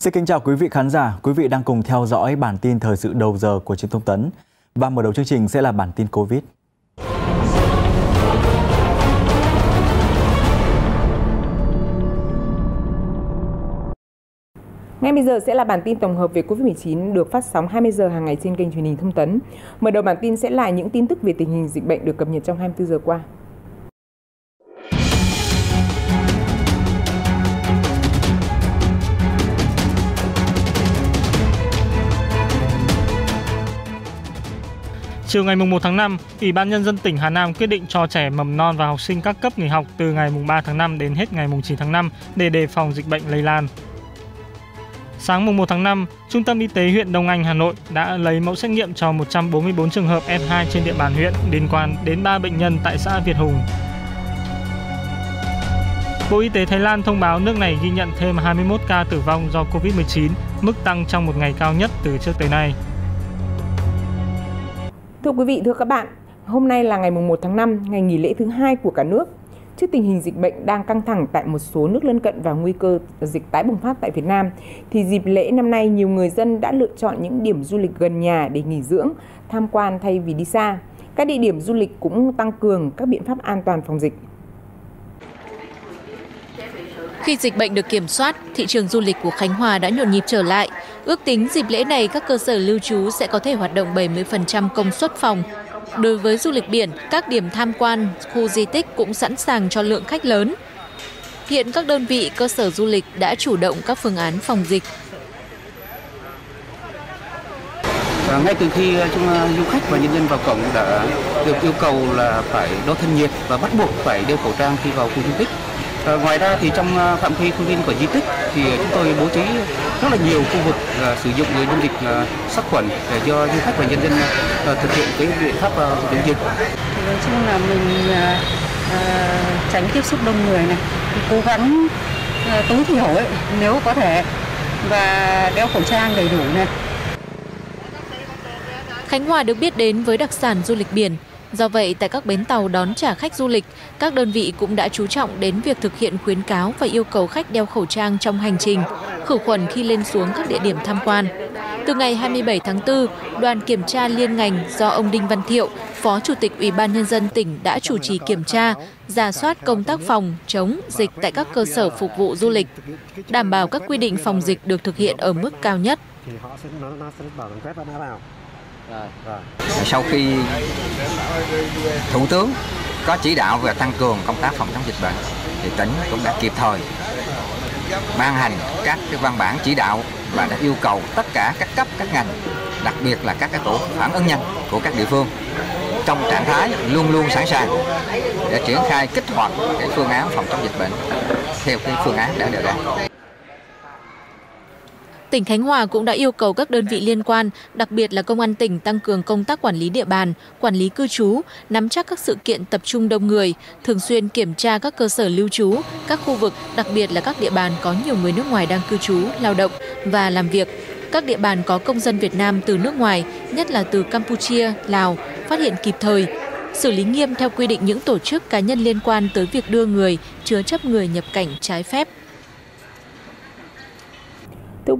Xin kính chào quý vị khán giả, quý vị đang cùng theo dõi bản tin thời sự đầu giờ của Truyền thông tấn. Và mở đầu chương trình sẽ là bản tin Covid. Ngay bây giờ sẽ là bản tin tổng hợp về Covid-19 được phát sóng 20 giờ hàng ngày trên kênh truyền hình Thông tấn. Mở đầu bản tin sẽ là những tin tức về tình hình dịch bệnh được cập nhật trong 24 giờ qua. Chiều ngày 1 tháng 5, Ủy ban Nhân dân tỉnh Hà Nam quyết định cho trẻ mầm non và học sinh các cấp nghỉ học từ ngày 3 tháng 5 đến hết ngày 9 tháng 5 để đề phòng dịch bệnh lây lan. Sáng 1 tháng 5, Trung tâm Y tế huyện Đông Anh, Hà Nội đã lấy mẫu xét nghiệm cho 144 trường hợp F2 trên địa bàn huyện liên quan đến 3 bệnh nhân tại xã Việt Hùng. Bộ Y tế Thái Lan thông báo nước này ghi nhận thêm 21 ca tử vong do Covid-19, mức tăng trong một ngày cao nhất từ trước tới nay. Thưa quý vị, thưa các bạn, hôm nay là ngày 1 tháng 5, ngày nghỉ lễ thứ hai của cả nước. Trước tình hình dịch bệnh đang căng thẳng tại một số nước lân cận và nguy cơ dịch tái bùng phát tại Việt Nam, thì dịp lễ năm nay nhiều người dân đã lựa chọn những điểm du lịch gần nhà để nghỉ dưỡng, tham quan thay vì đi xa. Các địa điểm du lịch cũng tăng cường các biện pháp an toàn phòng dịch. Khi dịch bệnh được kiểm soát, thị trường du lịch của Khánh Hòa đã nhộn nhịp trở lại. Ước tính dịp lễ này các cơ sở lưu trú sẽ có thể hoạt động 70% công suất phòng. Đối với du lịch biển, các điểm tham quan, khu di tích cũng sẵn sàng cho lượng khách lớn. Hiện các đơn vị cơ sở du lịch đã chủ động các phương án phòng dịch. Và ngay từ khi ờ, chúng ờ, du khách và nhân dân vào cổng đã được yêu cầu là phải đo thân nhiệt và bắt buộc phải đeo khẩu trang khi vào khu di tích. À, ngoài ra thì trong phạm vi khuôn viên của di tích thì chúng tôi bố trí rất là nhiều khu vực uh, sử dụng người dung dịch uh, sát khuẩn để cho du khách và nhân dân uh, thực hiện cái biện pháp uh, chống dịch. Thì nói chung là mình uh, uh, tránh tiếp xúc đông người này, cố gắng uh, tối thiểu ấy, nếu có thể và đeo khẩu trang đầy đủ này. Khánh Hòa được biết đến với đặc sản du lịch biển. Do vậy, tại các bến tàu đón trả khách du lịch, các đơn vị cũng đã chú trọng đến việc thực hiện khuyến cáo và yêu cầu khách đeo khẩu trang trong hành trình, khử khuẩn khi lên xuống các địa điểm tham quan. Từ ngày 27 tháng 4, đoàn kiểm tra liên ngành do ông Đinh Văn Thiệu, Phó Chủ tịch Ủy ban Nhân dân tỉnh đã chủ trì kiểm tra, giả soát công tác phòng, chống dịch tại các cơ sở phục vụ du lịch, đảm bảo các quy định phòng dịch được thực hiện ở mức cao nhất. Sau khi Thủ tướng có chỉ đạo về tăng cường công tác phòng chống dịch bệnh, thì tỉnh cũng đã kịp thời ban hành các cái văn bản chỉ đạo và đã yêu cầu tất cả các cấp, các ngành, đặc biệt là các cái tổ phản ứng nhanh của các địa phương trong trạng thái luôn luôn sẵn sàng để triển khai kích hoạt cái phương án phòng chống dịch bệnh theo cái phương án đã đề ra. Tỉnh Khánh Hòa cũng đã yêu cầu các đơn vị liên quan, đặc biệt là công an tỉnh tăng cường công tác quản lý địa bàn, quản lý cư trú, nắm chắc các sự kiện tập trung đông người, thường xuyên kiểm tra các cơ sở lưu trú, các khu vực, đặc biệt là các địa bàn có nhiều người nước ngoài đang cư trú, lao động và làm việc. Các địa bàn có công dân Việt Nam từ nước ngoài, nhất là từ Campuchia, Lào, phát hiện kịp thời, xử lý nghiêm theo quy định những tổ chức cá nhân liên quan tới việc đưa người, chứa chấp người nhập cảnh trái phép.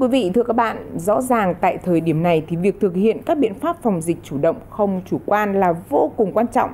Quý vị, thưa các bạn, rõ ràng tại thời điểm này thì việc thực hiện các biện pháp phòng dịch chủ động không chủ quan là vô cùng quan trọng.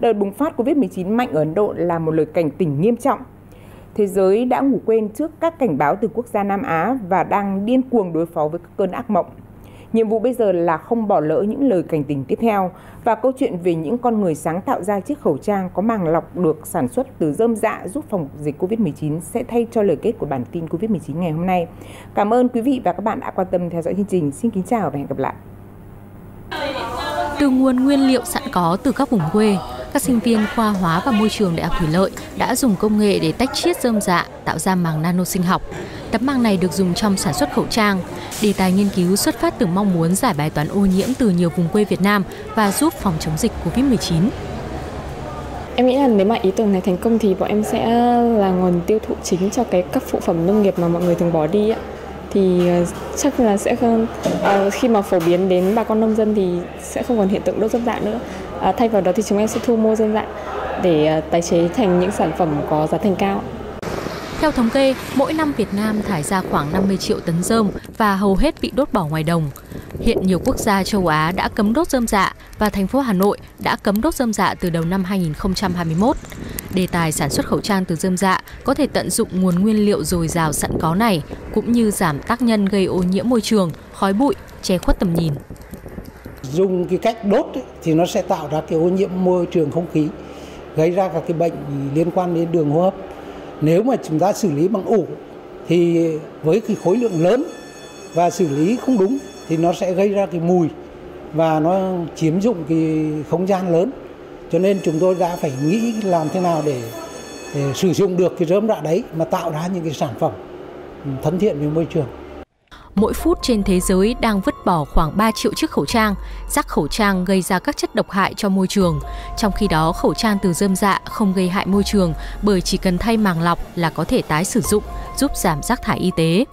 Đợt bùng phát Covid-19 mạnh ở Ấn Độ là một lời cảnh tỉnh nghiêm trọng. Thế giới đã ngủ quên trước các cảnh báo từ quốc gia Nam Á và đang điên cuồng đối phó với các cơn ác mộng. Nhiệm vụ bây giờ là không bỏ lỡ những lời cảnh tình tiếp theo và câu chuyện về những con người sáng tạo ra chiếc khẩu trang có màng lọc được sản xuất từ dơm dạ giúp phòng dịch Covid-19 sẽ thay cho lời kết của bản tin Covid-19 ngày hôm nay. Cảm ơn quý vị và các bạn đã quan tâm theo dõi chương trình. Xin kính chào và hẹn gặp lại. Từ nguồn nguyên liệu sẵn có từ các vùng quê, các sinh viên khoa hóa và môi trường Đại học Thủy Lợi đã dùng công nghệ để tách chiết dơm dạ tạo ra màng nano sinh học. Tấm màng này được dùng trong sản xuất khẩu trang. Đề tài nghiên cứu xuất phát từ mong muốn giải bài toán ô nhiễm từ nhiều vùng quê Việt Nam và giúp phòng chống dịch COVID-19. Em nghĩ là nếu mà ý tưởng này thành công thì bọn em sẽ là nguồn tiêu thụ chính cho cái các phụ phẩm nông nghiệp mà mọi người thường bỏ đi ạ. Thì ờ, chắc là sẽ không à, khi mà phổ biến đến bà con nông dân thì sẽ không còn hiện tượng đốt dơm dạ nữa. À, thay vào đó thì chúng em sẽ thu mua dơm dạ để à, tái chế thành những sản phẩm có giá thành cao. Theo thống kê, mỗi năm Việt Nam thải ra khoảng 50 triệu tấn rơm và hầu hết bị đốt bỏ ngoài đồng. Hiện nhiều quốc gia châu Á đã cấm đốt rơm dạ và thành phố Hà Nội đã cấm đốt rơm dạ từ đầu năm 2021. Đề tài sản xuất khẩu trang từ rơm dạ có thể tận dụng nguồn nguyên liệu dồi dào sẵn có này, cũng như giảm tác nhân gây ô nhiễm môi trường, khói bụi, che khuất tầm nhìn. Dùng cái cách đốt ấy, thì nó sẽ tạo ra cái ô nhiễm môi trường không khí, gây ra các cái bệnh liên quan đến đường hô hấp. Nếu mà chúng ta xử lý bằng ủ thì với cái khối lượng lớn và xử lý không đúng thì nó sẽ gây ra cái mùi và nó chiếm dụng cái không gian lớn cho nên chúng tôi đã phải nghĩ làm thế nào để, để sử dụng được cái rơm rạ đấy mà tạo ra những cái sản phẩm thân thiện với môi trường mỗi phút trên thế giới đang vứt bỏ khoảng 3 triệu chiếc khẩu trang. Rác khẩu trang gây ra các chất độc hại cho môi trường. Trong khi đó, khẩu trang từ dơm dạ không gây hại môi trường bởi chỉ cần thay màng lọc là có thể tái sử dụng, giúp giảm rác thải y tế.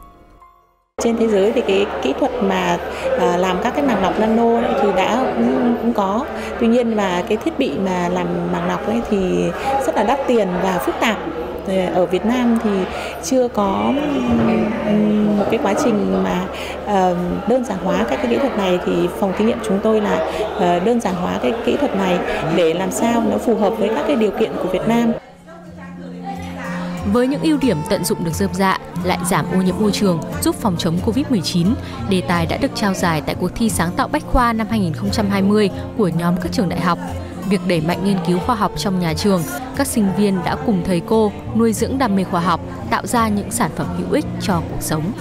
Trên thế giới thì cái kỹ thuật mà à, làm các cái màng lọc nano ấy thì đã cũng, cũng có. Tuy nhiên mà cái thiết bị mà làm màng lọc ấy thì rất là đắt tiền và phức tạp ở Việt Nam thì chưa có một cái quá trình mà ờ, đơn giản hóa các cái kỹ thuật này thì phòng thí nghiệm chúng tôi là ờ, đơn giản hóa cái kỹ thuật này để làm sao nó phù hợp với các cái điều kiện của Việt Nam. Với những ưu điểm tận dụng được dơm dạ, lại giảm ô nhiễm môi trường, giúp phòng chống Covid-19, đề tài đã được trao giải tại cuộc thi sáng tạo Bách khoa năm 2020 của nhóm các trường đại học. Việc đẩy mạnh nghiên cứu khoa học trong nhà trường, các sinh viên đã cùng thầy cô nuôi dưỡng đam mê khoa học, tạo ra những sản phẩm hữu ích cho cuộc sống.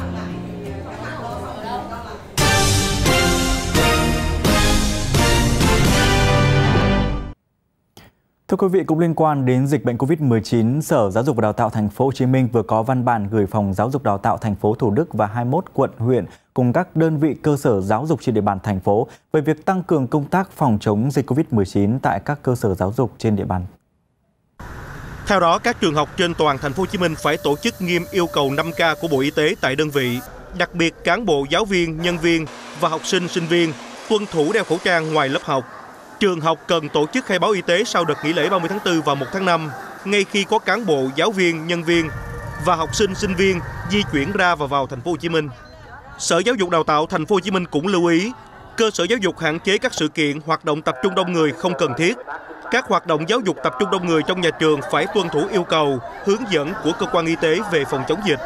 Quý vị, cũng liên quan đến dịch bệnh COVID-19, Sở Giáo dục và Đào tạo Thành phố Hồ Chí Minh vừa có văn bản gửi Phòng Giáo dục Đào tạo thành phố Thủ Đức và 21 quận huyện cùng các đơn vị cơ sở giáo dục trên địa bàn thành phố về việc tăng cường công tác phòng chống dịch COVID-19 tại các cơ sở giáo dục trên địa bàn. Theo đó, các trường học trên toàn thành phố Hồ Chí Minh phải tổ chức nghiêm yêu cầu 5K của Bộ Y tế tại đơn vị, đặc biệt cán bộ giáo viên, nhân viên và học sinh sinh viên tuân thủ đeo khẩu trang ngoài lớp học Trường học cần tổ chức khai báo y tế sau đợt nghỉ lễ 30 tháng 4 và 1 tháng 5, ngay khi có cán bộ, giáo viên, nhân viên và học sinh, sinh viên di chuyển ra và vào thành phố Hồ Chí Minh. Sở Giáo dục Đào tạo thành phố Hồ Chí Minh cũng lưu ý, cơ sở giáo dục hạn chế các sự kiện, hoạt động tập trung đông người không cần thiết. Các hoạt động giáo dục tập trung đông người trong nhà trường phải tuân thủ yêu cầu, hướng dẫn của cơ quan y tế về phòng chống dịch.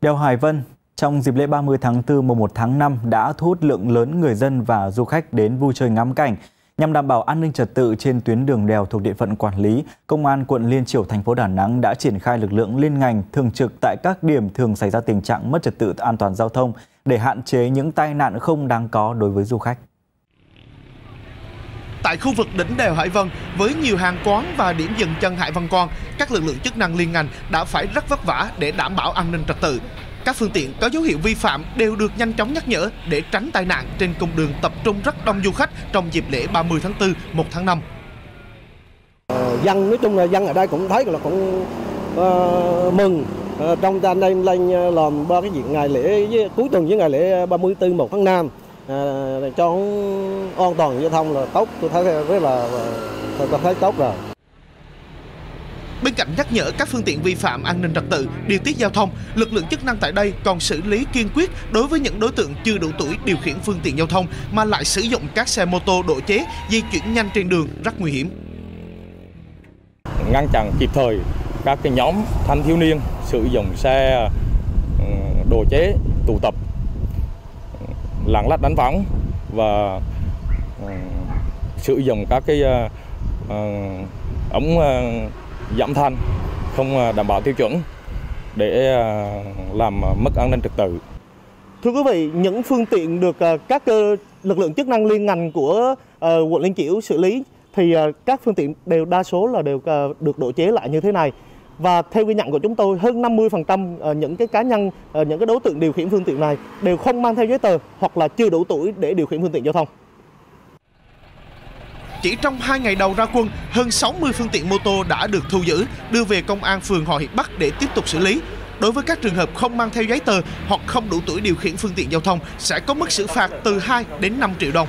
Đèo Hải Vân, trong dịp lễ 30 tháng 4 mùa 1 tháng 5 đã thu hút lượng lớn người dân và du khách đến vui chơi ngắm cảnh. Nhằm đảm bảo an ninh trật tự trên tuyến đường đèo thuộc địa phận quản lý, Công an quận Liên Triểu thành phố Đà Nẵng đã triển khai lực lượng liên ngành thường trực tại các điểm thường xảy ra tình trạng mất trật tự an toàn giao thông để hạn chế những tai nạn không đáng có đối với du khách. Tại khu vực đỉnh đèo Hải Vân, với nhiều hàng quán và điểm dừng chân Hải Vân Quan, các lực lượng chức năng liên ngành đã phải rất vất vả để đảm bảo an ninh trật tự. Các phương tiện có dấu hiệu vi phạm đều được nhanh chóng nhắc nhở để tránh tai nạn trên cung đường tập trung rất đông du khách trong dịp lễ 30 tháng 4, 1 tháng 5. Ờ, dân nói chung là dân ở đây cũng thấy là cũng uh, mừng. Uh, trong anh em lên ờ, làm ba cái việc ngày lễ cuối tuần với ngày lễ 34 1 tháng 5 uh, cho an toàn giao thông là tốt tôi thấy rất là tôi thấy tốt rồi. Bên cạnh nhắc nhở các phương tiện vi phạm an ninh trật tự, điều tiết giao thông, lực lượng chức năng tại đây còn xử lý kiên quyết đối với những đối tượng chưa đủ tuổi điều khiển phương tiện giao thông mà lại sử dụng các xe mô tô độ chế di chuyển nhanh trên đường rất nguy hiểm. Ngăn chặn kịp thời các cái nhóm thanh thiếu niên sử dụng xe ừ, đồ chế tụ tập lạng lách đánh võng và ừ, sử dụng các cái ờ, ờ, ống ờ, giảm thanh, không à, đảm bảo tiêu chuẩn để à, làm à, mất an ninh trật tự. Thưa quý vị, những phương tiện được các ờ, lực lượng chức năng liên ngành của ờ, quận Liên Chiểu xử lý thì các phương tiện đều đa số là đều được độ chế lại như thế này. Và theo ghi nhận của chúng tôi, hơn 50% ờ, những cái cá nhân, những cái đối tượng điều khiển phương tiện này đều không mang theo giấy tờ hoặc là chưa đủ tuổi để điều khiển phương tiện giao thông. Chỉ trong 2 ngày đầu ra quân, hơn 60 phương tiện mô tô đã được thu giữ, đưa về công an phường Hòa Hiệp Bắc để tiếp tục xử lý. Đối với các trường hợp không mang theo giấy tờ hoặc không đủ tuổi điều khiển phương tiện giao thông sẽ có mức xử phạt từ 2 đến 5 triệu đồng.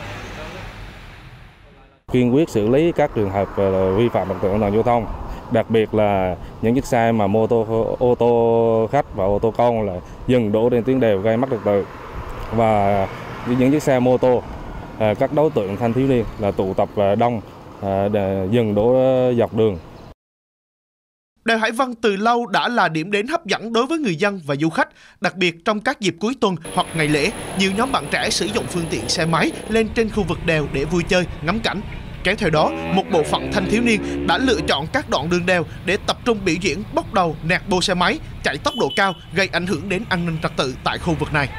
Kiên quyết xử lý các trường hợp ờ, vi phạm trật tự an toàn giao thông đặc biệt là những chiếc xe mà mô tô ô tô khách và ô tô con là dừng đổ trên tuyến đèo gây mất trật tự và những chiếc xe mô tô Ờ, các đối tượng thanh thiếu niên là tụ tập ờ, đông ờ, để dừng đổ dọc đường Đèo Hải Vân từ lâu đã là điểm đến hấp dẫn đối với người dân và du khách, đặc biệt trong các dịp cuối tuần hoặc ngày lễ, nhiều nhóm bạn trẻ sử dụng phương tiện xe máy lên trên khu vực đèo để vui chơi, ngắm cảnh. Kéo theo đó, một bộ phận thanh thiếu niên đã lựa chọn các đoạn đường đèo để tập trung biểu diễn bốc đầu nẹt bô xe máy, chạy tốc độ cao gây ảnh hưởng đến an ninh trật tự tại khu vực này.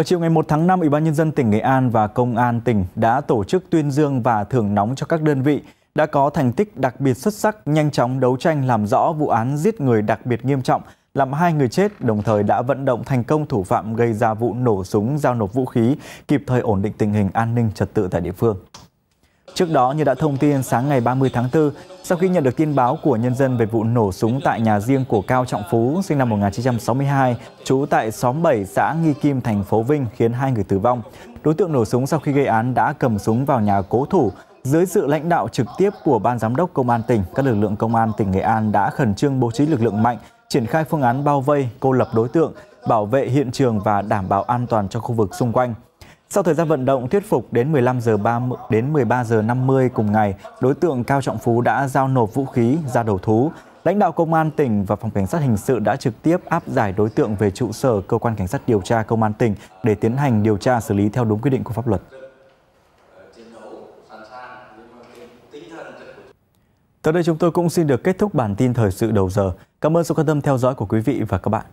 Vào chiều ngày 1 tháng 5, Ủy ban nhân dân tỉnh Nghệ An và Công an tỉnh đã tổ chức tuyên dương và thưởng nóng cho các đơn vị đã có thành tích đặc biệt xuất sắc, nhanh chóng đấu tranh làm rõ vụ án giết người đặc biệt nghiêm trọng, làm hai người chết, đồng thời đã vận động thành công thủ phạm gây ra vụ nổ súng giao nộp vũ khí, kịp thời ổn định tình hình an ninh trật tự tại địa phương. Trước đó, như đã thông tin sáng ngày 30 tháng 4, sau khi nhận được tin báo của nhân dân về vụ nổ súng tại nhà riêng của Cao Trọng Phú, sinh năm 1962, trú tại xóm 7 xã Nghi Kim, thành phố Vinh, khiến hai người tử vong. Đối tượng nổ súng sau khi gây án đã cầm súng vào nhà cố thủ. Dưới sự lãnh đạo trực tiếp của Ban Giám đốc Công an tỉnh, các lực lượng Công an tỉnh Nghệ An đã khẩn trương bố trí lực lượng mạnh, triển khai phương án bao vây, cô lập đối tượng, bảo vệ hiện trường và đảm bảo an toàn cho khu vực xung quanh. Sau thời gian vận động thuyết phục đến 15 giờ 30 đến 13 giờ 50 cùng ngày, đối tượng Cao Trọng Phú đã giao nộp vũ khí ra đầu thú. Lãnh đạo công an tỉnh và phòng cảnh sát hình sự đã trực tiếp áp giải đối tượng về trụ sở cơ quan cảnh sát điều tra công an tỉnh để tiến hành điều tra xử lý theo đúng quy định của pháp luật. Tới đây chúng tôi cũng xin được kết thúc bản tin thời sự đầu giờ. Cảm ơn sự quan tâm theo dõi của quý vị và các bạn.